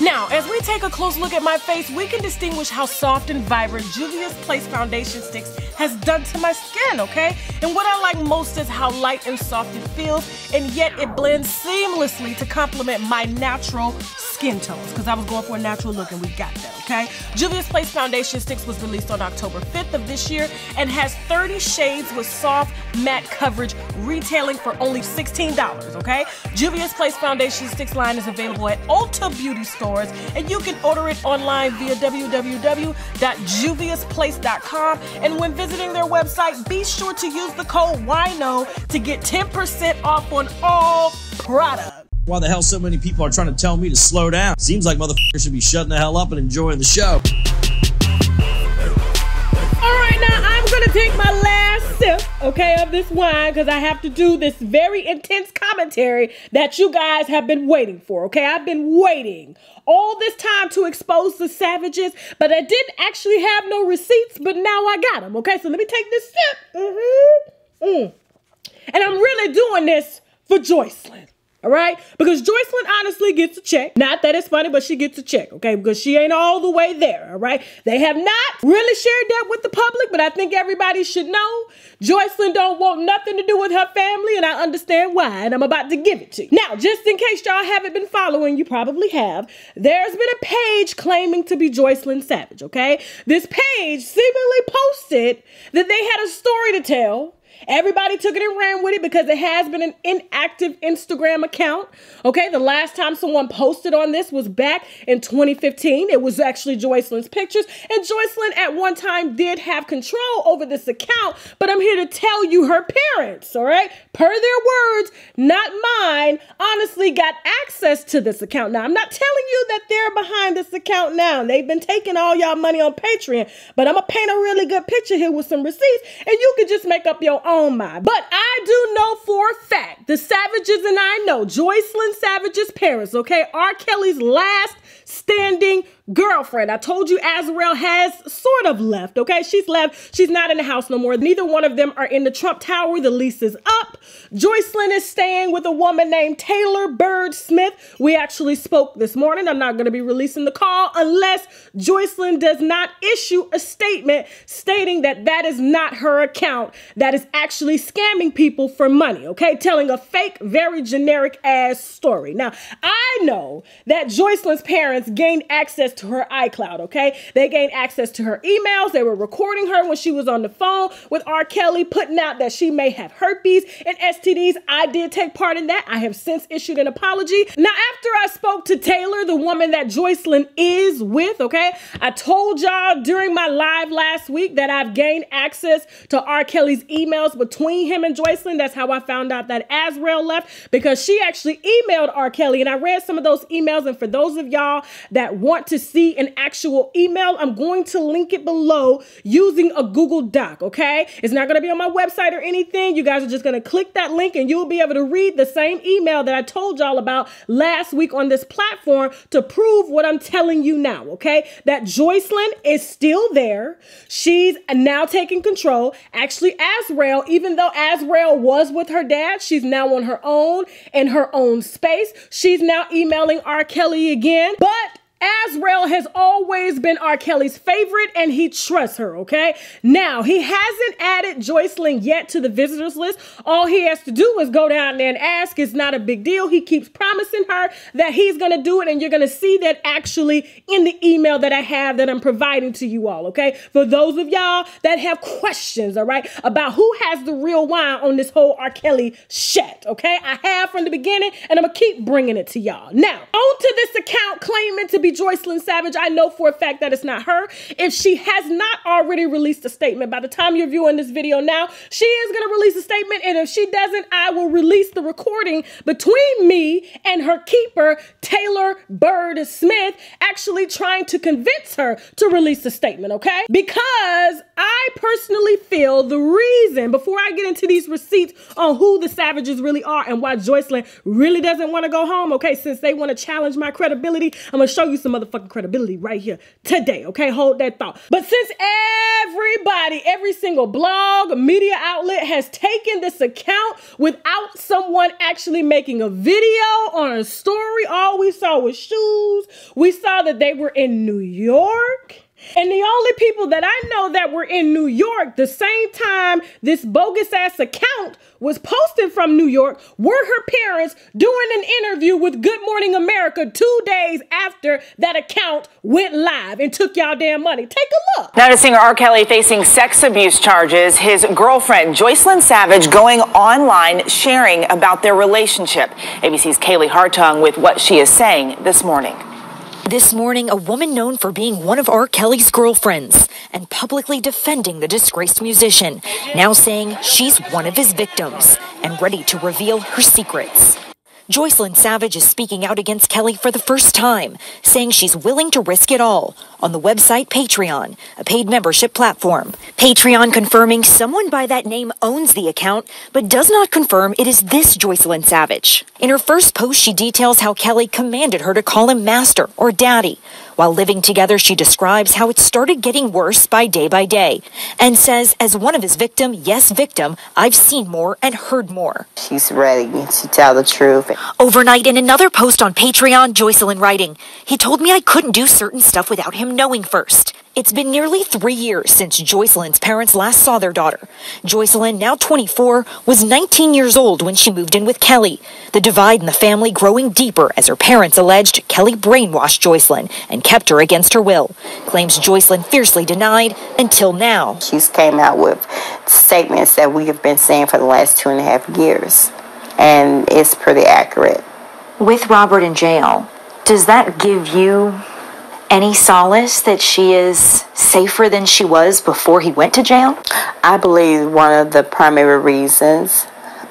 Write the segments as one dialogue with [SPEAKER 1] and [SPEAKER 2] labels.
[SPEAKER 1] Now, as we take a close look at my face, we can distinguish how soft and vibrant Juvia's Place Foundation Sticks has done to my skin, okay? And what I like most is how light and soft it feels, and yet it blends seamlessly to complement my natural skin tones, because I was going for a natural look and we got that, okay? Juvia's Place Foundation Sticks was released on October 5th of this year and has 30 shades with soft matte coverage, retailing for only $16, okay? Juvia's Place Foundation Sticks line is available at Ulta Beauty stores, and you can order it online via www.juviasplace.com. And when visiting their website, be sure to use the code WINO to get 10% off on all products.
[SPEAKER 2] Why the hell so many people are trying to tell me to slow down? Seems like motherfuckers should be shutting the hell up and enjoying the show.
[SPEAKER 1] Okay, of this wine because I have to do this very intense commentary that you guys have been waiting for, okay? I've been waiting all this time to expose the savages, but I didn't actually have no receipts, but now I got them, okay? So let me take this sip. Mm-hmm. Mm. And I'm really doing this for Joycelyn. All right? Because Joycelyn honestly gets a check. Not that it's funny, but she gets a check, okay? Because she ain't all the way there, all right? They have not really shared that with the public, but I think everybody should know Joycelyn don't want nothing to do with her family, and I understand why, and I'm about to give it to you. Now, just in case y'all haven't been following, you probably have, there's been a page claiming to be Joycelyn Savage, okay? This page seemingly posted that they had a story to tell Everybody took it and ran with it because it has been an inactive Instagram account. Okay, the last time someone posted on this was back in 2015. It was actually Joycelyn's pictures, and Joycelyn at one time did have control over this account, but I'm here to tell you her parents, all right, per their words, not mine, honestly got access to this account. Now, I'm not telling you that they're behind this account now. They've been taking all y'all money on Patreon, but I'm gonna paint a really good picture here with some receipts, and you can just make up your Oh own mind. But I do know for a fact the Savages and I know Joycelyn Savage's parents, okay, R. Kelly's last standing girlfriend. I told you Azriel has sort of left, okay? She's left. She's not in the house no more. Neither one of them are in the Trump Tower. The lease is up. Joycelyn is staying with a woman named Taylor Bird Smith. We actually spoke this morning. I'm not going to be releasing the call unless Joycelyn does not issue a statement stating that that is not her account, that is actually scamming people for money, okay? Telling a fake, very generic ass story. Now, I know that Joycelyn's parents gained access to her iCloud, okay? They gained access to her emails. They were recording her when she was on the phone with R. Kelly, putting out that she may have herpes and STDs. I did take part in that. I have since issued an apology. Now, after I spoke to Taylor, the woman that Joycelyn is with, okay, I told y'all during my live last week that I've gained access to R. Kelly's emails between him and Joycelyn. That's how I found out that Azriel left because she actually emailed R. Kelly and I read some of those emails. And for those of y'all that want to see an actual email, I'm going to link it below using a Google Doc, okay? It's not going to be on my website or anything. You guys are just going to click that link and you'll be able to read the same email that I told y'all about last week on this platform to prove what I'm telling you now, okay? That Joycelyn is still there. She's now taking control. Actually, Azriel, even though Azriel was with her dad, she's now on her own in her own space. She's now emailing R. Kelly again, but Azriel has always been R. Kelly's favorite and he trusts her, okay? Now, he hasn't added Joycelyn yet to the visitors list. All he has to do is go down there and ask. It's not a big deal. He keeps promising her that he's to do it and you're to see that actually in the email that I have that I'm providing to you all, okay? For those of y'all that have questions, all right, about who has the real wine on this whole R. Kelly shit, okay? I have from the beginning and I'm to keep bringing it to y'all. Now, onto this account claiming to be be Joycelyn Savage. I know for a fact that it's not her. If she has not already released a statement, by the time you're viewing this video now, she is going to release a statement. And if she doesn't, I will release the recording between me and her keeper, Taylor Bird Smith, actually trying to convince her to release a statement, okay? Because I personally feel the reason, before I get into these receipts on who the Savages really are and why Joycelyn really doesn't want to go home, okay, since they want to challenge my credibility, I'm going to show you some motherfucking credibility right here today, okay? Hold that thought. But since everybody, every single blog, media outlet has taken this account without someone actually making a video on a story, all we saw was shoes. We saw that they were in New York. And the only people that I know that were in New York the same time this bogus ass account was posted from New York were her parents doing an interview with Good Morning America two days after that account went live and took y'all damn money. Take a look.
[SPEAKER 3] Now to singer R. Kelly facing sex abuse charges, his girlfriend Joycelyn Savage going online sharing about their relationship. ABC's Kaylee Hartung with what she is saying this morning.
[SPEAKER 4] This morning, a woman known for being one of R. Kelly's girlfriends and publicly defending the disgraced musician, now saying she's one of his victims and ready to reveal her secrets. Joycelyn Savage is speaking out against Kelly for the first time, saying she's willing to risk it all on the website Patreon, a paid membership platform. Patreon confirming someone by that name owns the account, but does not confirm it is this Joycelyn Savage. In her first post, she details how Kelly commanded her to call him master or daddy. While living together, she describes how it started getting worse by day by day and says, as one of his victim, yes, victim, I've seen more and heard more.
[SPEAKER 5] She's ready to tell the truth.
[SPEAKER 4] Overnight, in another post on Patreon, Joycelyn writing, he told me I couldn't do certain stuff without him knowing first. It's been nearly three years since Joycelyn's parents last saw their daughter. Joycelyn, now 24, was 19 years old when she moved in with Kelly. The divide in the family growing deeper as her parents alleged Kelly brainwashed Joycelyn and kept her against her will. Claims Joycelyn fiercely denied until now.
[SPEAKER 5] She's came out with statements that we have been saying for the last two and a half years, and it's pretty accurate.
[SPEAKER 4] With Robert in jail, does that give you any solace that she is safer than she was before he went to jail?
[SPEAKER 5] I believe one of the primary reasons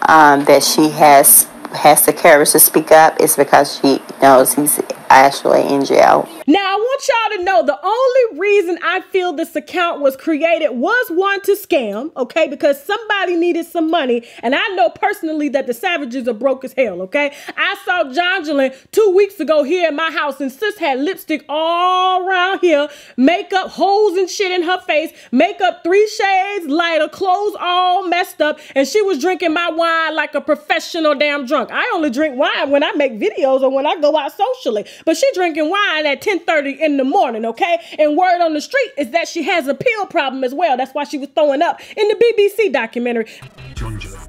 [SPEAKER 5] um, that she has has the courage to speak up is because she knows he's actually in jail.
[SPEAKER 1] Now, I want y'all to know the only reason I feel this account was created was one to scam, okay? Because somebody needed some money. And I know personally that the Savages are broke as hell, okay? I saw Jonjelyn two weeks ago here in my house, and sis had lipstick all around here, makeup, holes and shit in her face, makeup three shades lighter, clothes all messed up, and she was drinking my wine like a professional damn drunk. I only drink wine when I make videos or when I go out socially. But she drinking wine at 10:30 in the morning, okay? And word on the street is that she has a pill problem as well. That's why she was throwing up in the BBC documentary.
[SPEAKER 6] Jonjelyn.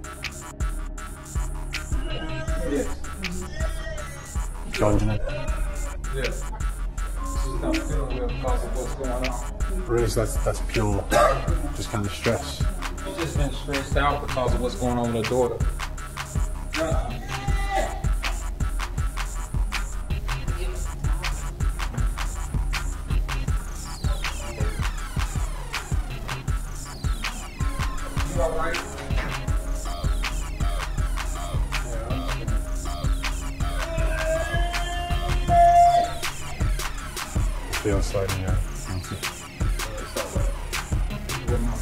[SPEAKER 6] Yes. Jonjelyn.
[SPEAKER 7] Yes. She's not feeling well because of what's going on.
[SPEAKER 6] Really, so that's, that's pure, just kind of stress.
[SPEAKER 7] She's just been stressed out because of what's going on with her daughter.
[SPEAKER 6] Thank you.
[SPEAKER 7] What my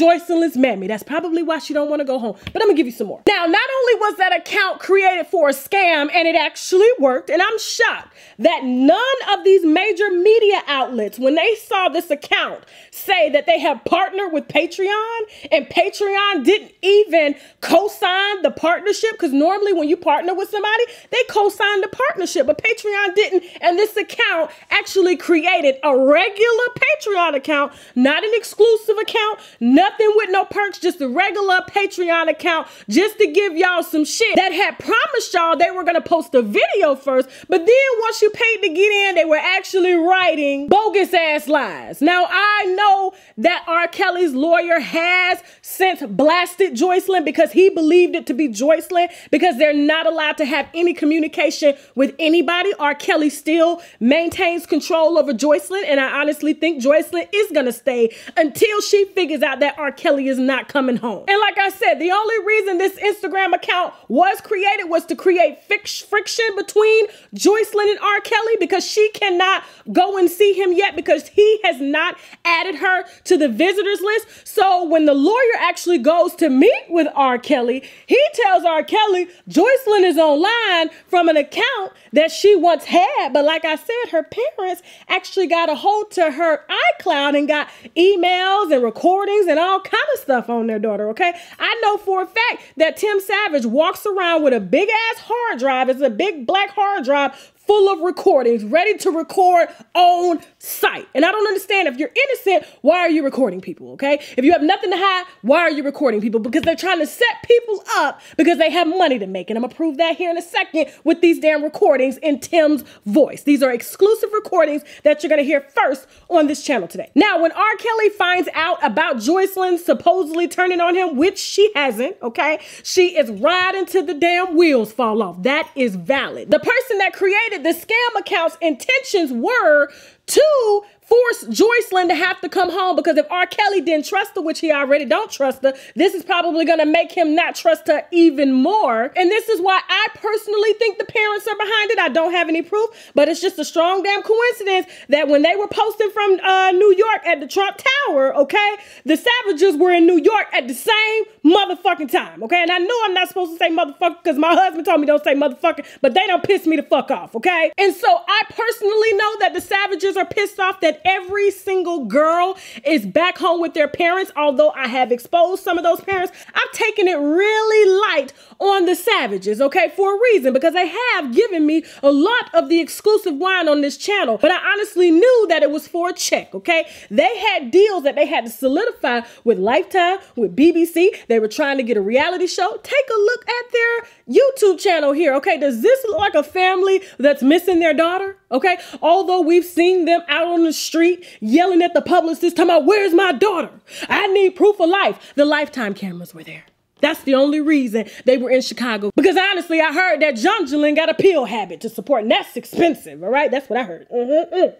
[SPEAKER 1] Joycelyn's mammy. That's probably why she don't want to go home. But I'm gonna give you some more. Now, not only was that account created for a scam and it actually worked, and I'm shocked that none of these major media outlets, when they saw this account, say that they have partnered with Patreon and Patreon didn't even co-sign the partnership because normally when you partner with somebody, they co-sign the partnership, but Patreon didn't. And this account actually created a regular Patreon account, not an exclusive account, nothing with no perks, just a regular Patreon account, just to give y'all some shit that had promised y'all they were gonna post a video first, but then once you paid to get in, they were actually writing bogus ass lies. Now I know that R. Kelly's lawyer has since blasted Joycelyn because he believed it to be Joycelyn because they're not allowed to have any communication with anybody. R. Kelly still maintains control over Joycelyn, and I honestly think Joycelyn is gonna stay until she figures out that R. Kelly is not coming home. And like I said, the only reason this Instagram account was created was to create friction between Joycelyn and R. Kelly because she cannot go and see him yet because he has not added her to the visitors list. So when the lawyer actually goes to meet with R. Kelly, he tells R. Kelly Joycelyn is online from an account that she once had. But like I said, her parents actually got a hold to her iCloud and got emails and recordings and all kind of stuff on their daughter. Okay. I know for a fact that Tim Savage walks around with a big ass hard drive. It's a big black hard drive full of recordings, ready to record on site. And I don't understand if you're innocent, why are you recording people? Okay. If you have nothing to hide, why are you recording people? Because they're trying to set people up because they have money to make. And I'm gonna prove that here in a second with these damn recordings in Tim's voice. These are exclusive recordings that you're gonna hear first on this channel today. Now, when R. Kelly finds out about Joycelyn supposedly turning on him, which she hasn't, okay, she is riding till the damn wheels fall off. That is valid. The person that created the scam account's intentions were to force Joycelyn to have to come home because if R. Kelly didn't trust her, which he already don't trust her, this is probably gonna make him not trust her even more. And this is why I personally think the parents are behind it. I don't have any proof, but it's just a strong damn coincidence that when they were posting from uh, New York at the Trump Tower, okay, the Savages were in New York at the same motherfucking time, okay? And I know I'm not supposed to say motherfucker because my husband told me don't say motherfucker, but they don't piss me the fuck off, okay? And so I personally know that the Savages are pissed off that every single girl is back home with their parents. Although I have exposed some of those parents, I've taken it really light on the Savages, okay, for a reason, because they have given me a lot of the exclusive wine on this channel. But I honestly knew that it was for a check, okay? They had deals that they had to solidify with Lifetime, with BBC. They were trying to get a reality show. Take a look at their YouTube channel here, okay? Does this look like a family that's missing their daughter? Okay, although we've seen them out on the street yelling at the publicist, talking about, Where's my daughter? I need proof of life. The lifetime cameras were there. That's the only reason they were in Chicago. Because honestly, I heard that John Jonjelyn got a pill habit to support, and that's expensive, all right? That's what I heard. Mm-hmm.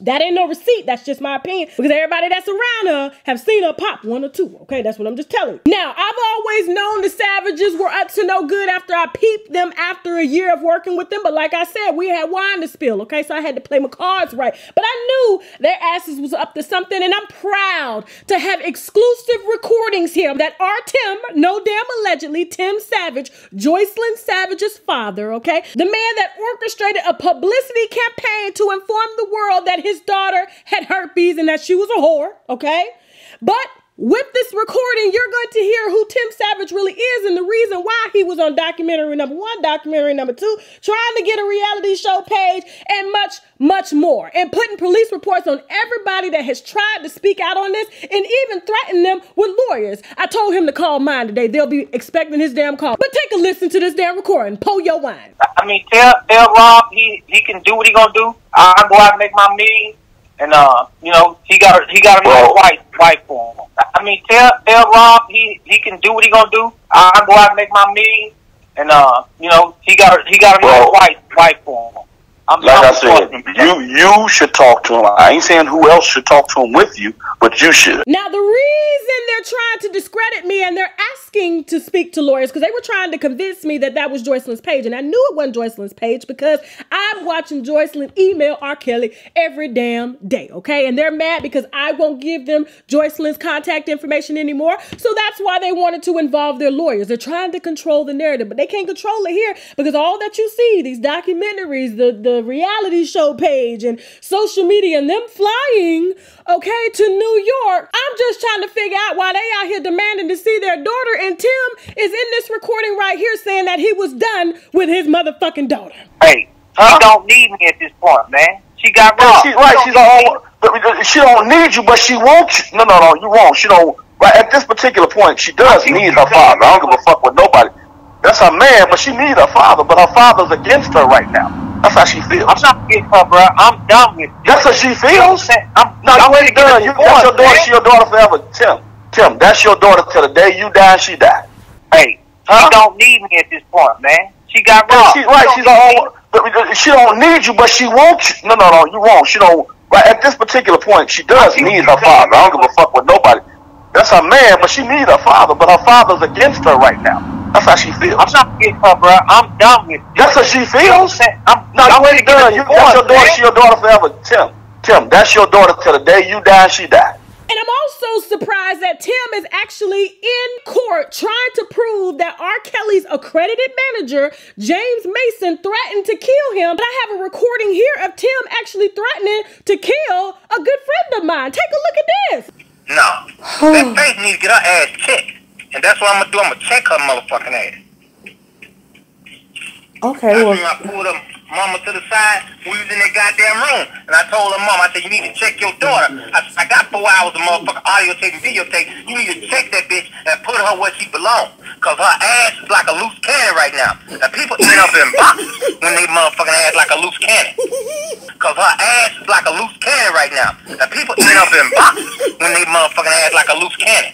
[SPEAKER 1] That ain't no receipt. That's just my opinion. Because everybody that's around her have seen her pop one or two. Okay, that's what I'm just telling you. Now, I've always known the Savages were up to no good after I peeped them after a year of working with them. But like I said, we had wine to spill. Okay, so I had to play my cards right. But I knew their asses was up to something, and I'm proud to have exclusive recordings here that are Tim, no damn allegedly, Tim Savage, Joycelyn Savage's father. Okay, the man that orchestrated a publicity campaign to inform the world that his his daughter had herpes and that she was a whore, okay? But with this recording, you're going to hear who Tim Savage really is and the reason why he was on documentary number one, documentary number two, trying to get a reality show page, and much, much more. And putting police reports on everybody that has tried to speak out on this and even threaten them with lawyers. I told him to call mine today. They'll be expecting his damn call. But take a listen to this damn recording. Pull your wine.
[SPEAKER 8] I mean, tell tell Rob he he can do what he gonna do. I go out and make my million, and uh, you know, he got he got a nice wife wife for him. I mean, tell tell Rob he he can do what he gonna do. I go out and make my million, and uh, you know, he got he got a nice
[SPEAKER 9] Bro.
[SPEAKER 8] wife wife for him. I'm,
[SPEAKER 9] Like I said,
[SPEAKER 8] him.
[SPEAKER 9] you you should talk to him. I ain't saying who else should talk to him with you, but you should.
[SPEAKER 1] Now, the reason they're trying to discredit me and they're asking to speak to lawyers because they were trying to convince me that that was Joycelyn's page. And I knew it wasn't Joycelyn's page because I'm watching Joycelyn email R. Kelly every damn day, okay? And they're mad because I won't give them Joycelyn's contact information anymore. So that's why they wanted to involve their lawyers. They're trying to control the narrative, but they can't control it here because all that you see, these documentaries, the, the reality show page, and social media, and them flying, okay, to New York. I'm just trying to figure out why they out here demanding to see their daughter. And Tim is in this recording right here saying that he was done with his motherfucking daughter.
[SPEAKER 8] Hey, she don't need me at this point, man. She got
[SPEAKER 9] Right,
[SPEAKER 8] robbed.
[SPEAKER 9] she, right, she's all, but she don't need you, but she wants you. No, no, no, you won't. She don't. Right at this particular point, she does need her father. I don't give a fuck with nobody. That's her man, but she needs her father. But her father's against her right now. That's how she feels.
[SPEAKER 8] I'm not getting her, bro. I'm done with this.
[SPEAKER 9] That's how she feels.
[SPEAKER 8] I'm,
[SPEAKER 9] No,
[SPEAKER 8] I'm
[SPEAKER 9] you ain't done. You, that's your daughter.
[SPEAKER 8] man.
[SPEAKER 9] She your daughter forever. Tim, Tim, that's your daughter till the day you die. She die.
[SPEAKER 8] Hey,
[SPEAKER 9] Huh?
[SPEAKER 8] she don't need me at this point, man. She got
[SPEAKER 9] Right,
[SPEAKER 8] robbed.
[SPEAKER 9] she, right,
[SPEAKER 8] She
[SPEAKER 9] she's
[SPEAKER 8] don't need me.
[SPEAKER 9] all. But she don't need you, but she wants you. No, no, no, you won't. She don't. Right at this particular point, she does need her father. I don't give a fuck with nobody. That's her man, but she needs her father. But her father's against her right now. That's how she feels.
[SPEAKER 8] I'm not getting her, bro. I'm done with this.
[SPEAKER 9] That's how she feels.
[SPEAKER 8] I'm,
[SPEAKER 9] No,
[SPEAKER 8] I'm
[SPEAKER 9] you
[SPEAKER 8] ready
[SPEAKER 9] ain't
[SPEAKER 8] to get
[SPEAKER 9] done. You, that's your daughter.
[SPEAKER 8] man.
[SPEAKER 9] She your daughter forever. Tim, Tim, that's your daughter till the day you die. She die.
[SPEAKER 1] And I'm also surprised that Tim is actually in court trying to prove that R. Kelly's accredited manager, James Mason, threatened to kill him. But I have a recording here of Tim actually threatening to kill a good friend of mine. Take a look at this.
[SPEAKER 10] No. that Faith needs to get her ass checked. And that's what I'm gonna do. I'm gonna check her motherfucking ass.
[SPEAKER 11] Okay,
[SPEAKER 10] I
[SPEAKER 11] well,
[SPEAKER 10] I pulled her mama to the side. We was in that goddamn room. And I told her mom, I said, you need to check your daughter. I, I got four hours of motherfucking audio tape and videotape. You need to check that bitch and put her where she belongs. Cause her ass is like a loose cannon right now. Now people end up in boxes when they motherfucking ass like a loose cannon. Cause her ass is like a loose cannon right now. Now people end up in boxes when they motherfucking ass like a loose cannon.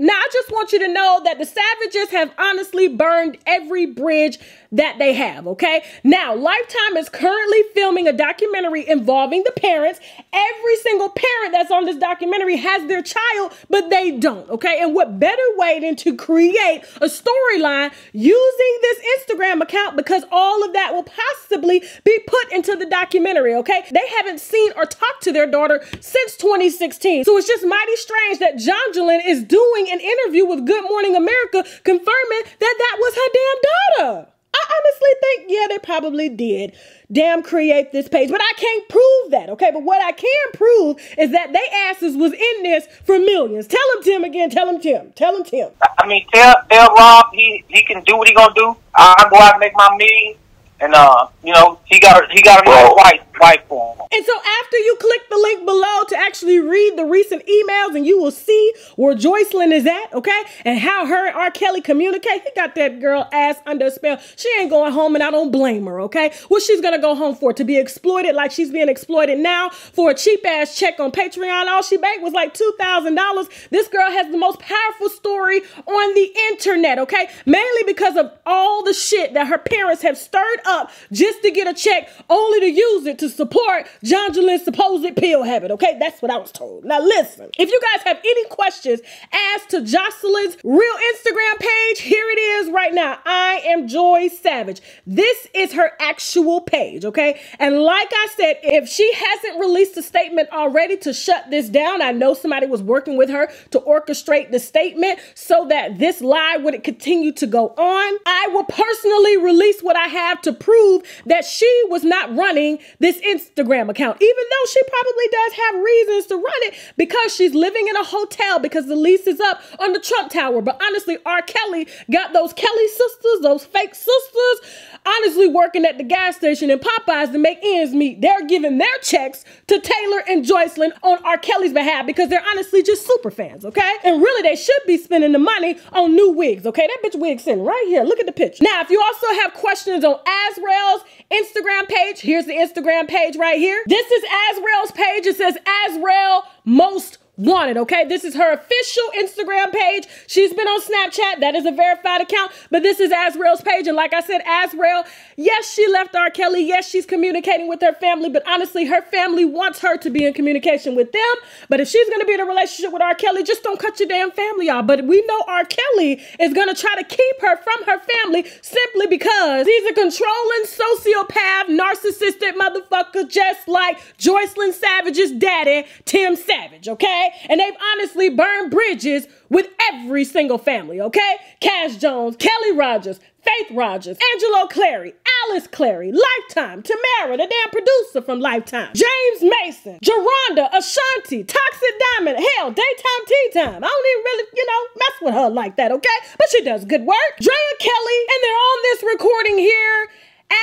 [SPEAKER 1] Now, I just want you to know that the Savages have honestly burned every bridge that they have, okay? Now, Lifetime is currently filming a documentary involving the parents. Every single parent that's on this documentary has their child, but they don't, okay? And what better way than to create a storyline using this Instagram account because all of that will possibly be put into the documentary, okay? They haven't seen or talked to their daughter since 2016. So it's just mighty strange that Jonjelyn is doing an interview with Good Morning America confirming that that was her damn daughter. I honestly think, yeah, they probably did. Damn, create this page, but I can't prove that, okay? But what I can prove is that they asses was in this for millions. Tell him Tim again. Tell him Tim. Tell him Tim.
[SPEAKER 8] I mean, tell tell Rob he he can do what he gonna do. I go out make my million, and uh, you know, he got he got a nice wife wife for him.
[SPEAKER 1] And so after you click the link below to actually read the recent emails, and you will see where Joycelyn is at, okay, and how her and R. Kelly communicate. He got that girl ass under a spell. She ain't going home, and I don't blame her, okay. What she's gonna go home for? To be exploited like she's being exploited now for a cheap ass check on Patreon. All she banked was like two thousand dollars. This girl has the most powerful story on the internet, okay, mainly because of all the shit that her parents have stirred up just to get a check, only to use it to support Jonjelyn's supposed pill habit. Okay, that's what I was told. Now listen, if you guys have any questions as to Joycelyn's real Instagram page, here it is right now. I am Joy Savage. This is her actual page. Okay, and like I said, if she hasn't released a statement already to shut this down, I know somebody was working with her to orchestrate the statement so that this lie would continue to go on. I will personally release what I have to prove that she was not running this Instagram account, even though she probably does have reasons to run it because she's living in a hotel because the lease is up on the Trump Tower. But honestly, R. Kelly got those Kelly sisters, those fake sisters, honestly working at the gas station and Popeyes to make ends meet. They're giving their checks to Taylor and Joycelyn on R. Kelly's behalf because they're honestly just super fans, okay? And really, they should be spending the money on new wigs, okay? That bitch wig sitting right here. Look at the picture. Now, if you also have questions on Azriel's Instagram page, here's the Instagram page right here. This is Azriel's page. It says Azriel Most Wanted, okay? This is her official Instagram page. She's been on Snapchat. That is a verified account. But this is Azriel's page. And like I said, Azriel, yes, she left R. Kelly. Yes, she's communicating with her family. But honestly, her family wants her to be in communication with them. But if she's going to be in a relationship with R. Kelly, just don't cut your damn family off. But we know R. Kelly is going to try to keep her from her family simply because he's a controlling sociopath, narcissistic motherfucker, just like Joycelyn Savage's daddy, Tim Savage, okay? And they've honestly burned bridges with every single family, okay? Cash Jones, Kelly Rogers, Faith Rogers, Angelo Clary, Alice Clary, Lifetime, Tamara, the damn producer from Lifetime, James Mason, Jerhonda, Ashanti, Toxic Diamond, hell, Daytime Tea Time. I don't even really, you know, mess with her like that, okay? But she does good work. Drea Kelly, and they're on this recording here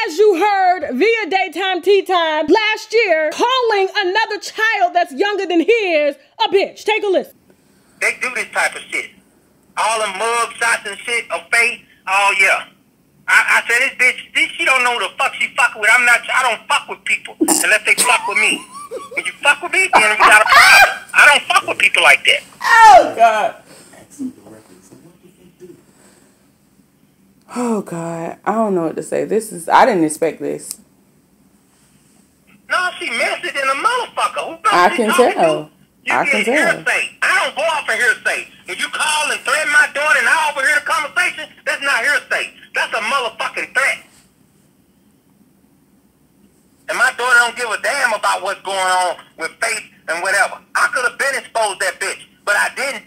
[SPEAKER 1] as you heard via Daytime Tea Time last year, calling another child that's younger than his a bitch. Take a listen.
[SPEAKER 10] They do this type of shit. All the mug shots and shit of faith. Oh yeah. I, I said this bitch, this she don't know who the fuck she fucking with. I'm not. I don't fuck with people unless they fuck with me. When you fuck with me, then we got a problem. I don't fuck with people like that.
[SPEAKER 11] Oh God. Oh God, I don't know what to say. This is I didn't expect this.
[SPEAKER 10] No, she messy than a motherfucker. Who
[SPEAKER 11] I can tell.
[SPEAKER 10] to? You
[SPEAKER 11] I
[SPEAKER 10] get
[SPEAKER 11] can tell.
[SPEAKER 10] hearsay. I don't go off of hearsay. When you call and threaten my daughter and I overhear the conversation, that's not hearsay. That's a motherfucking threat. And my daughter don't give a damn about what's going on with faith and whatever. I could have been exposed that bitch, but I didn't.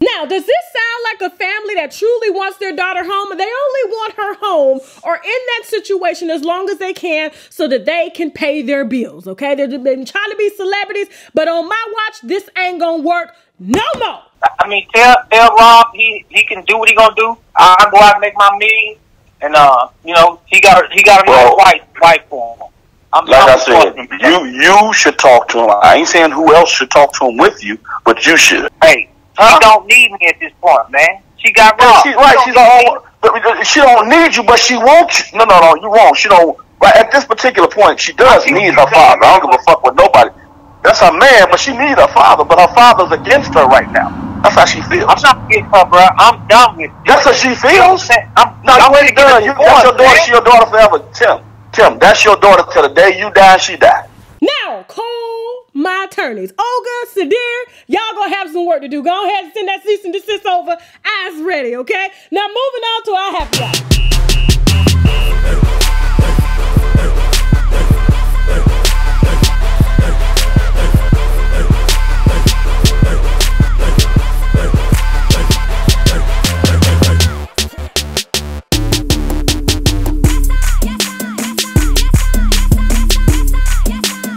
[SPEAKER 1] Now, does this sound like a family that truly wants their daughter home? They only want her home or in that situation as long as they can so that they can pay their bills, okay? They've been trying to be celebrities, but on my watch, this ain't gonna work no more.
[SPEAKER 8] I mean, tell tell Rob he he can do what he gonna do. I go out and make my million, and uh, you know, he got he got a nice wife wife for him. I'm,
[SPEAKER 9] Like I said, you you should talk to him. I ain't saying who else should talk to him with you, but you should.
[SPEAKER 8] Hey, she don't need me at this point, man. She got Rob.
[SPEAKER 9] she, right, she's all, she don't need you, but she wants you. No, no, no, you won't. She don't. Right at this particular point, she does need her father. I don't give a fuck with nobody. That's her man, but she needs her father. But her father's against her right now. That's how she feels.
[SPEAKER 8] I'm not getting her, bro. I'm done with.
[SPEAKER 9] That's how she feels.
[SPEAKER 8] I'm,
[SPEAKER 9] No,
[SPEAKER 8] I'm
[SPEAKER 9] you ain't done. You, that's your daughter.
[SPEAKER 8] man.
[SPEAKER 9] She your daughter forever. Tim, Tim, that's your daughter till the day you die. She die.
[SPEAKER 1] Now, call my attorneys. Olga, Sadir, y'all gonna have some work to do. Go ahead and send that cease and desist over. Eyes ready, okay? Now, moving on to our happy hour.